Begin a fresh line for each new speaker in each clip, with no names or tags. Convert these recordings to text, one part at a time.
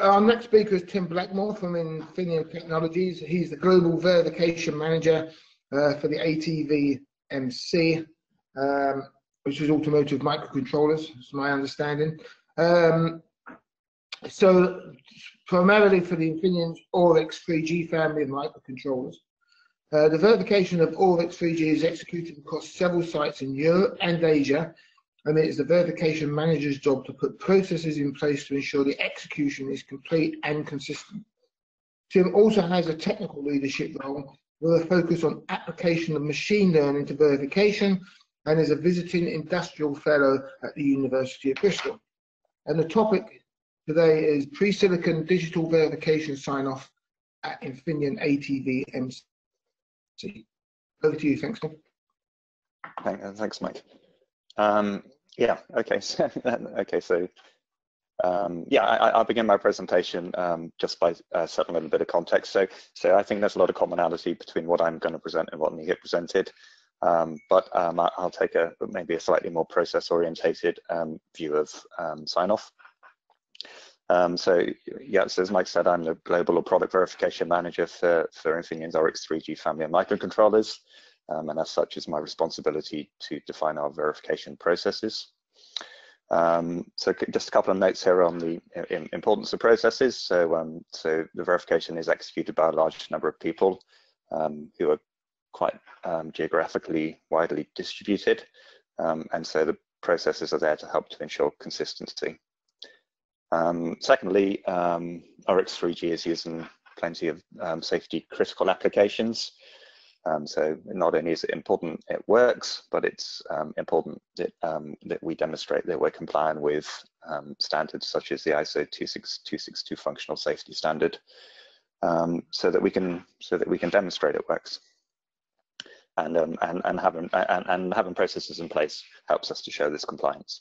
our next speaker is Tim Blackmore from Infineon Technologies. He's the Global Verification Manager uh, for the ATV MC, um, which is automotive microcontrollers, is my understanding. Um, so primarily for the Infineon Aurix 3G family of microcontrollers. Uh, the verification of Aurix 3G is executed across several sites in Europe and Asia, and it is the verification manager's job to put processes in place to ensure the execution is complete and consistent. Tim also has a technical leadership role with a focus on application of machine learning to verification and is a visiting industrial fellow at the University of Bristol. And the topic today is pre-silicon digital verification sign-off at Infineon ATV MC. Over to you, thanks, Tom.
Thanks, Mike. Um, yeah, okay, so, okay, so um, yeah, I, will begin my presentation um, just by uh, setting a little bit of context. So, so I think there's a lot of commonality between what I'm going to present and what Nihit presented. Um, but um, I, will take a maybe a slightly more process orientated um, view of um, sign off. Um, so yeah, so as Mike said, I'm the global product verification manager for, for Infineon's Aurix 3G family of microcontrollers. Um, and as such is my responsibility to define our verification processes. Um, so just a couple of notes here on the importance of processes. So, um, so the verification is executed by a large number of people um, who are quite um, geographically widely distributed. Um, and so the processes are there to help to ensure consistency. Secondly, um, Aurix 3G is used in plenty of safety critical applications. Um, so not only is it important it works, but it's um, important that, um, that we demonstrate that we're compliant with standards such as the ISO 26262 functional safety standard, so that we can so that we can demonstrate it works. And, and, and, having, and, and having processes in place helps us to show this compliance.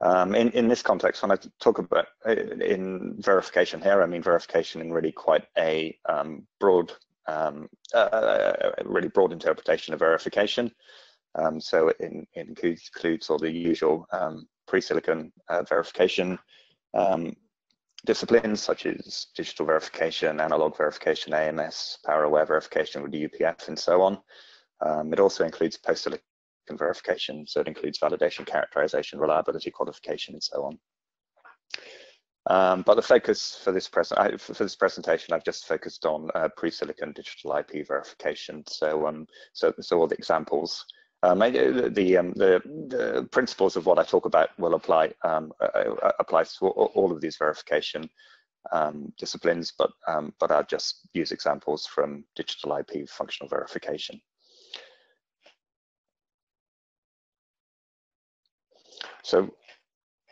Um, in, in this context, when I talk about uh, in verification here, I mean verification in really quite a um, broad, um, uh, really broad interpretation of verification. Um, so it, in, it, includes, all the usual um, pre-silicon uh, verification um, disciplines such as digital verification, analog verification, AMS, power aware verification with UPF, and so on. it also includes post-silicon verification. So it includes validation, characterization, reliability, qualification, and so on. Um, but the focus for this, present, for this presentation, I've just focused on uh, pre-silicon digital IP verification. So, um, so, so all the examples, um, the the, um, the, the principles of what I talk about will apply um, uh, applies to all of these verification um, disciplines, but but I'll just use examples from digital IP functional verification. So,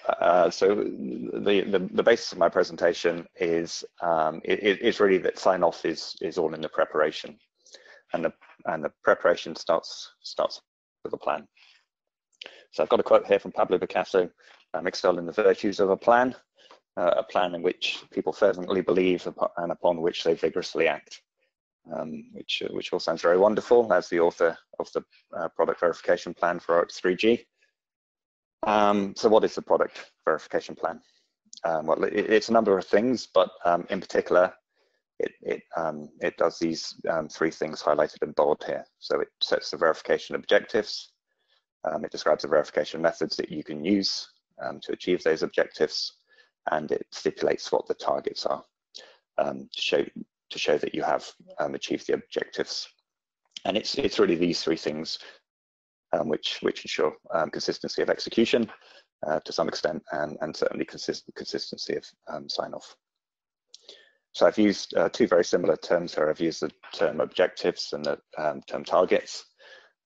uh, so the, the, the basis of my presentation is um, it, it's really that sign off is is all in the preparation, and the and the preparation starts starts with a plan. So I've got a quote here from Pablo Picasso, um, extolling the virtues of a plan, uh, a plan in which people fervently believe and upon which they vigorously act. Um, which which all sounds very wonderful as the author of the uh, product verification plan for Aurix 3G. Um, so what is the product verification plan? Um, well, it, it's a number of things, but um, in particular, it, it, um, it does these um, three things highlighted in bold here. So it sets the verification objectives. Um, it describes the verification methods that you can use to achieve those objectives. And it stipulates what the targets are to show to show that you have achieved the objectives. And it's, it's really these three things um, which which ensure um, consistency of execution uh, to some extent, and and certainly consist consistency of um, sign off. So I've used uh, two very similar terms here. I've used the term objectives and the um, term targets.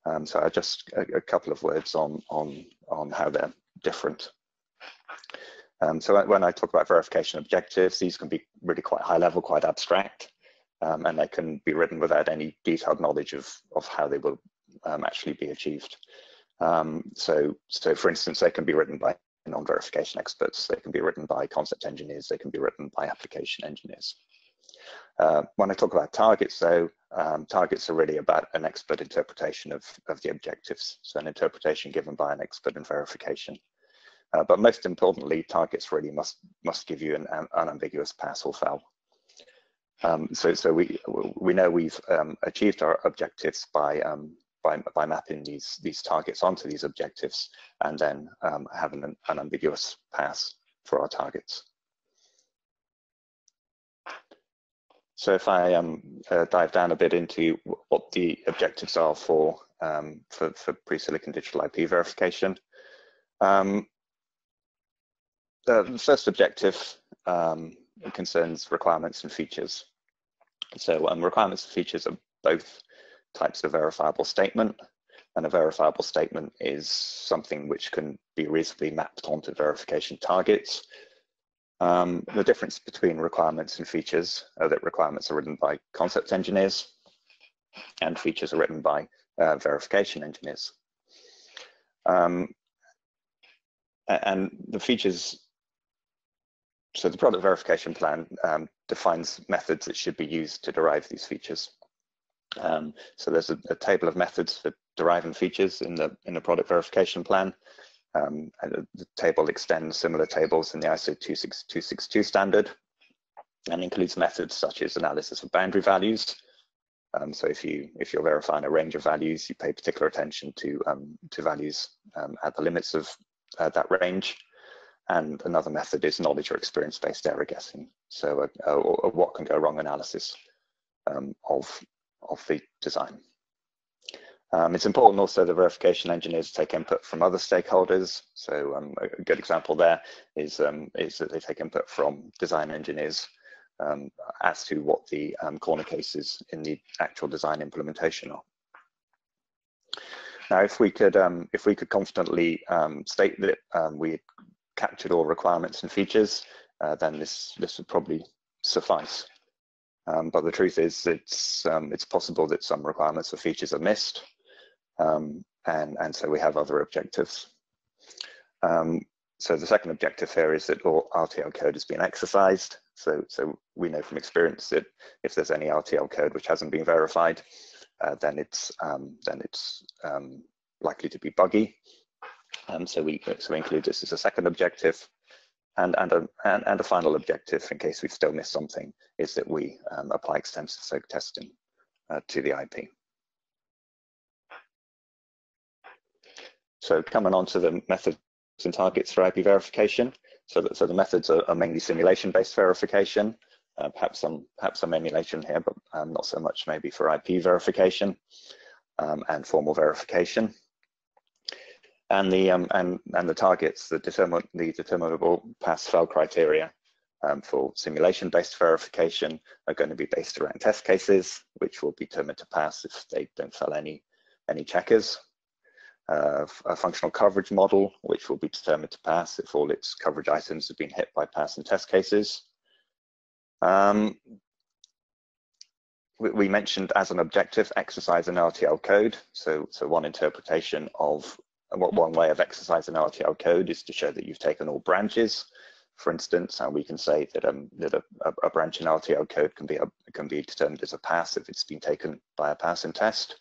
Um, so I just a, a, couple of words on on on how they're different. So when I talk about verification objectives, these can be really quite high level, quite abstract, um, and they can be written without any detailed knowledge of, of how they will um, actually be achieved. Um, so, so for instance, they can be written by non-verification experts, they can be written by concept engineers, they can be written by application engineers. Uh, when I talk about targets though, um, targets are really about an expert interpretation of, of the objectives. So an interpretation given by an expert in verification. Uh, but most importantly, targets really must must give you an, an unambiguous pass or fail. Um, so, so we we know we've um, achieved our objectives by um, by by mapping these these targets onto these objectives, and then um, having an, an ambiguous pass for our targets. So if I um, uh, dive down a bit into what the objectives are for um, for, for pre-silicon digital IP verification, um, the first objective um, concerns requirements and features. So um, requirements and features are both types of verifiable statement, and a verifiable statement is something which can be reasonably mapped onto verification targets. Um, the difference between requirements and features are that requirements are written by concept engineers and features are written by uh, verification engineers. Um, and the features, so the product verification plan um, defines methods that should be used to derive these features. Um, so there's a, a, table of methods for deriving features in the in the product verification plan. Um, the table extends similar tables in the ISO 26262 standard and includes methods such as analysis of boundary values. Um, so if you if you're verifying a range of values, you pay particular attention to um, to values um, at the limits of uh, that range. And another method is knowledge or experience-based error guessing. So a, a, a, what can go wrong analysis um, of of the design. Um, it's important also the verification engineers take input from other stakeholders. So um, a good example there is, um, is that they take input from design engineers um, as to what the um, corner cases in the actual design implementation are. Now, if we could, um, if we could confidently state that we captured all requirements and features, uh, then this this would probably suffice. Um, but the truth is, it's um, it's possible that some requirements or features are missed, um, and and so we have other objectives. Um, so the second objective here is that all RTL code has been exercised. So so we know from experience that if there's any RTL code which hasn't been verified, uh, then it's um, then it's um, likely to be buggy. so we so we include this as a second objective. And, and, a, and, and, a final objective, in case we've still missed something, is that we um, apply extensive soak testing uh, to the IP. So coming on to the methods and targets for IP verification. So, that, so the methods are, are mainly simulation-based verification, uh, perhaps some perhaps some emulation here, but um, not so much maybe for IP verification um, and formal verification and the um, and and the targets, the determin the determinable pass-fail criteria um, for simulation-based verification are going to be based around test cases, which will be determined to pass if they don't fail any any checkers. Uh, a functional coverage model, which will be determined to pass if all its coverage items have been hit by pass and test cases. Um, we, we mentioned as an objective exercise an RTL code. So, so one interpretation of and what one way of exercising RTL code is to show that you've taken all branches. For instance, and we can say that, um, that a, a, branch in RTL code can be a, can be determined as a pass if it's been taken by a passing test.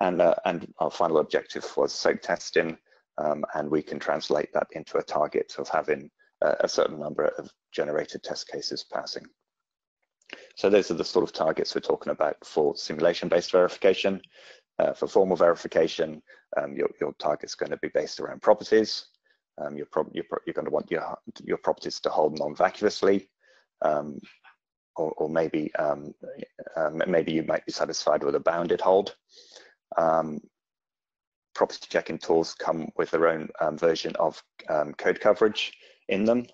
And, uh, and our final objective was soak testing, um, and we can translate that into a target of having a certain number of generated test cases passing. So those are the sort of targets we're talking about for simulation-based verification. Uh, for formal verification, um, your, your target's going to be based around properties. Um, you're, you're, you're, going to want your, your properties to hold non-vacuously, um, or, or, maybe um, um, maybe you might be satisfied with a bounded hold. Um, property checking tools come with their own version of code coverage in them,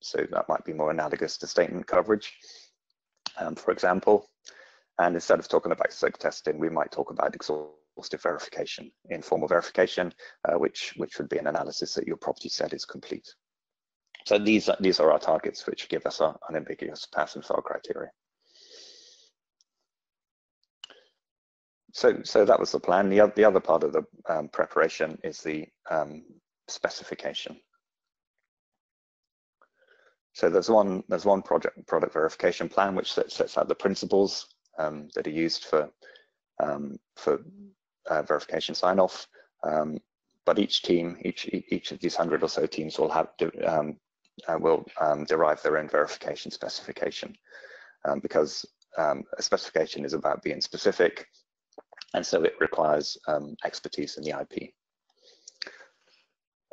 so that might be more analogous to statement coverage, for example. And instead of talking about soak testing, we might talk about exhaustive verification, in formal verification, uh, which, which would be an analysis that your property set is complete. So these, are, these are our targets, which give us our unambiguous pass and fail criteria. So, so that was the plan. The, the other part of the um, preparation is the um, specification. So there's one there's one project product verification plan which sets out the principles um, that are used for um, for uh, verification sign-off. Um, but each team, each each of these hundred or so teams will have um, uh, will um, derive their own verification specification because a specification is about being specific, and so it requires expertise in the IP.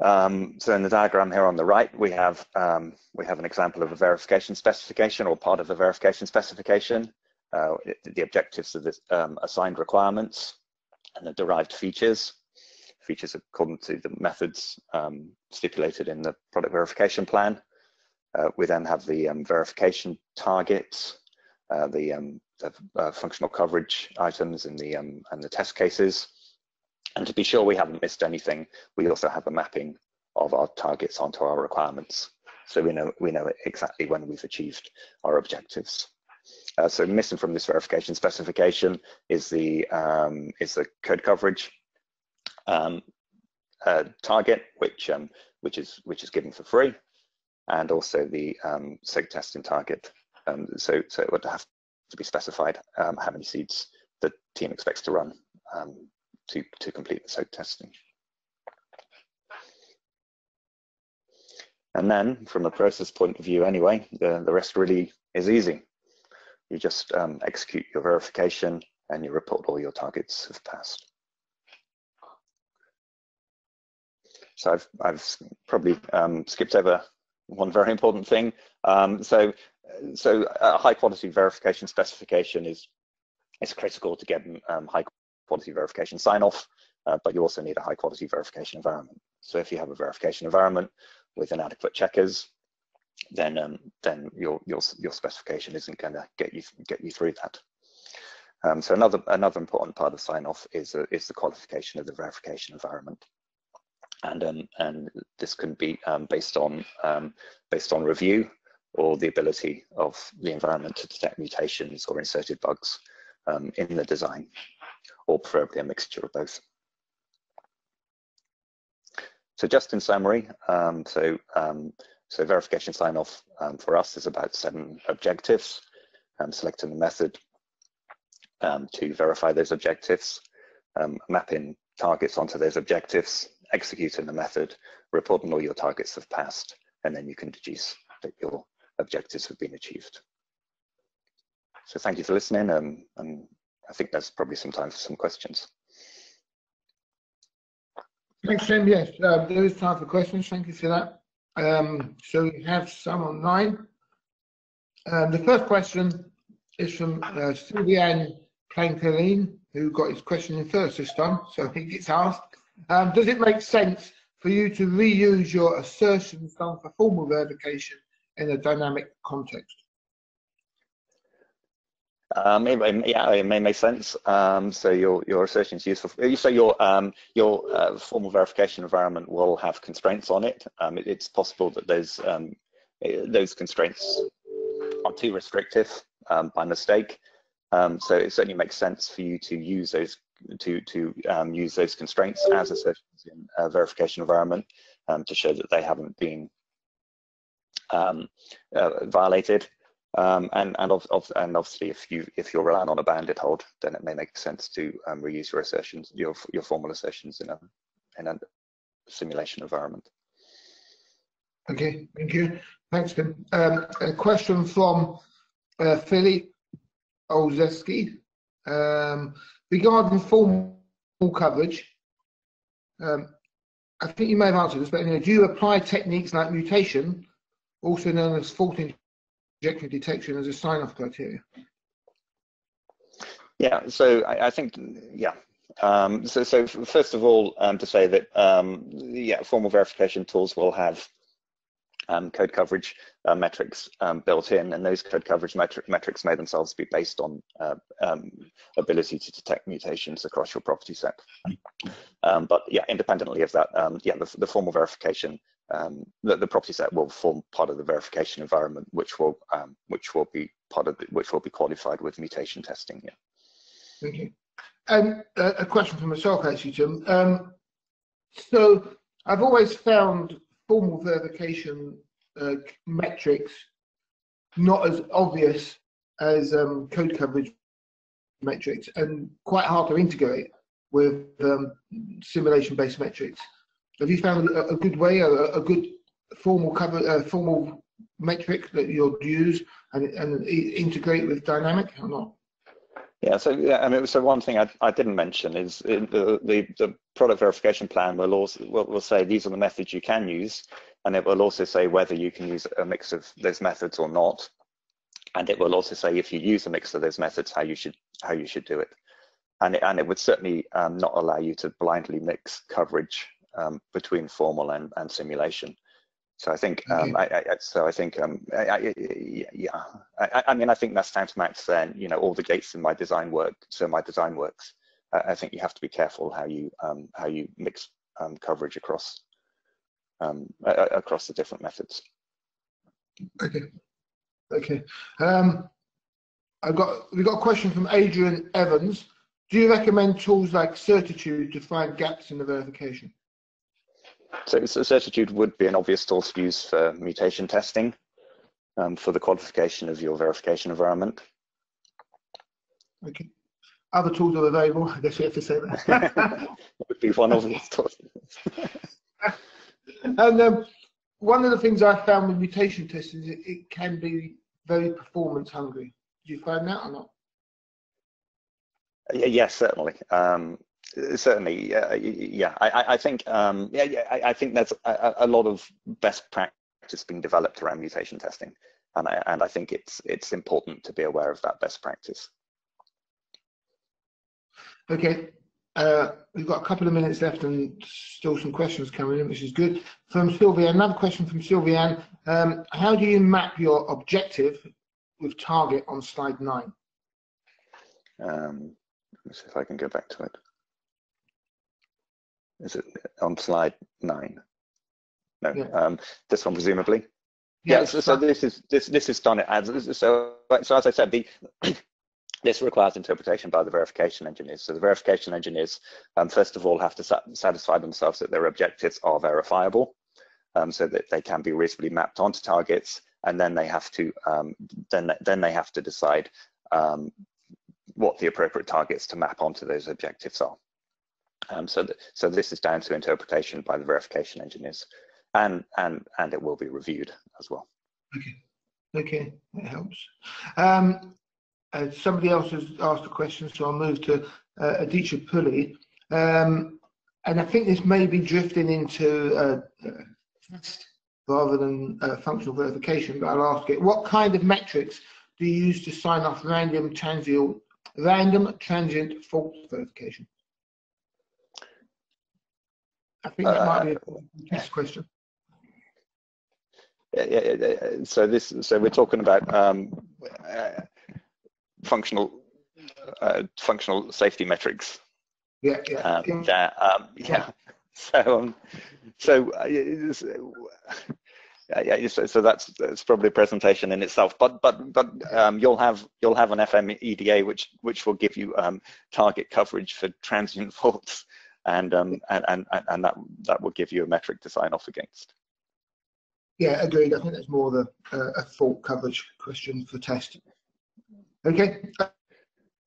Um, so in the diagram here on the right, we have um, we have an example of a verification specification or part of a verification specification. Uh, the objectives of the um, assigned requirements and the derived features. Features according to the methods um, stipulated in the product verification plan. Uh, we then have the um, verification targets, uh, the, um, the uh, functional coverage items and the and the test cases. And to be sure we haven't missed anything, we also have a mapping of our targets onto our requirements. So we know we know exactly when we've achieved our objectives. Uh, so missing from this verification specification is the um, is the code coverage um, uh, target, which um, which is which is given for free, and also the um, soak testing target. Um, so so it would have to be specified um, how many seeds the team expects to run to, to complete the soak testing. And then from a process point of view anyway, the, the rest really is easy. You just um, execute your verification and you report all your targets have passed. So I've, I've probably um, skipped over one very important thing. Um, so, so a high quality verification specification is, is critical to get um, high quality verification sign off, uh, but you also need a high quality verification environment. So if you have a verification environment with inadequate checkers, then um, then your your your specification isn't going to get you get you through that. Um, so another another important part of sign off is uh, is the qualification of the verification environment, and um, and this can be um, based on um, based on review or the ability of the environment to detect mutations or inserted bugs um, in the design or preferably a mixture of both. So just in summary, um, so so verification sign-off um, for us is about seven objectives, um, selecting the method um, to verify those objectives, um, mapping targets onto those objectives, executing the method, reporting all your targets have passed, and then you can deduce that your objectives have been achieved. So thank you for listening, um, and I think there's probably some time for some questions.
Thanks, Jim. Yes, uh, there is time for questions. Thank you for that. Um, so we have some online. Um, the first question is from uh, Sylvian Plankelin, who got his question in first this time, so he gets asked. Um, does it make sense for you to reuse your assertions done for formal verification in a dynamic context?
Um, it, yeah, it may make sense. Um, so your your assertion is useful. You say your um, your uh, formal verification environment will have constraints on it. Um, it it's possible that those um, eh, those constraints are too restrictive um, by mistake. so it certainly makes sense for you to use those to to use those constraints as assertions in a verification environment to show that they haven't been uh, violated. Um, and and, of, of, and obviously, if you if you're relying on a bounded hold, then it may make sense to um, reuse your assertions, your your formal assertions in a in a simulation environment.
Okay, thank you. Thanks, Tim. Um, a question from uh, Philip Olzeski um, regarding formal coverage. Um, I think you may have answered this, but anyway, do you apply techniques like mutation, also known as fault objective detection as a sign-off criteria?
Yeah, so I, I think, yeah. Um, so, so first of all, um, to say that, um, yeah, formal verification tools will have um, code coverage uh, metrics um, built in, and those code coverage metri metrics may themselves be based on uh, um, ability to detect mutations across your property set. But yeah, independently of that, yeah, the, the, formal verification, um, the, the, property set will form part of the verification environment, which will which will be part of the, which will be qualified with mutation testing. Yeah.
Thank you. And uh, a question for myself, actually, Jim. so I've always found formal verification uh, metrics not as obvious as um, code coverage metrics and quite hard to integrate with um, simulation-based metrics. Have you found a, a good way, a, a, good formal cover, uh, formal metric that you'll use and, and integrate with dynamic or not?
Yeah, so yeah, I mean, so one thing I, I didn't mention is the, the, the product verification plan will also will, will say these are the methods you can use, and it will also say whether you can use a mix of those methods or not, and it will also say if you use a mix of those methods how you should how you should do it, and it, and it would certainly um, not allow you to blindly mix coverage um, between formal and, and simulation. So I think, um, I, I, so I think, um, I, yeah, I, mean, I think that's tantamount to saying, you know, all the gates in my design work, so my design works. I think you have to be careful how you um, how you mix um, coverage across um, across the different methods.
Okay, okay. Um, I've got we got a question from Adrian Evans. Do you recommend tools like Certitude to find gaps in the verification?
So, so Certitude would be an obvious tool to use for mutation testing um, for the qualification of your verification environment.
Okay. Other tools are available, I guess you have to say that.
would be one obvious tool.
and um, one of the things I found with mutation testing is it, it can be very performance hungry. Do you find that or not?
Yes, certainly. Um, certainly, uh, yeah. I, I think, um, yeah, yeah. I, I think there's a, a, lot of best practice being developed around mutation testing, and I, and I think it's it's important to be aware of that best practice.
Okay, uh, we've got a couple of minutes left and still some questions coming in, which is good. From Sylvia, another question from Sylviane. Um, how do you map your objective with target on slide nine?
Um, let me see if I can go back to it. Is it on slide nine? No, yeah. um, this one presumably. Yeah, so, so, this is this this is done as so. So as I said, the this requires interpretation by the verification engineers. So the verification engineers, um, first of all, have to sa satisfy themselves that their objectives are verifiable, um, so that they can be reasonably mapped onto targets, and then they have to um, then then they have to decide um, what the appropriate targets to map onto those objectives are. Um, so, that, so this is down to interpretation by the verification engineers, and and and it will be reviewed as well.
Okay, okay, that helps. Um, uh, somebody else has asked a question, so I'll move to uh, Aditya Pulli. Um, and I think this may be drifting into uh, test rather than uh, functional verification, but I'll ask it. What kind of metrics do you use to sign off random transient, random transient fault verification? I think that might be a uh, question.
Yeah, yeah, yeah, so this, so we're talking about um, uh, functional, uh, functional safety metrics.
Yeah, yeah,
um, yeah. Um, yeah. So, um, so, uh, yeah, so, so that's that's probably a presentation in itself. But but but um, you'll have you'll have an FMEDA which which will give you um, target coverage for transient faults and um, and, and and that that will give you a metric to sign off against.
Yeah, agreed. I think that's more the uh, a fault coverage question for test. Okay.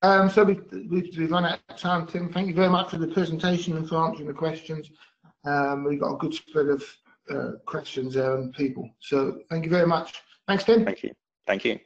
Um, so we've, we've, run out of time, Tim. Thank you very much for the presentation and for answering the questions. Um, we've got a good spread of uh, questions there and people. So thank you very much. Thanks, Tim.
Thank you. Thank you.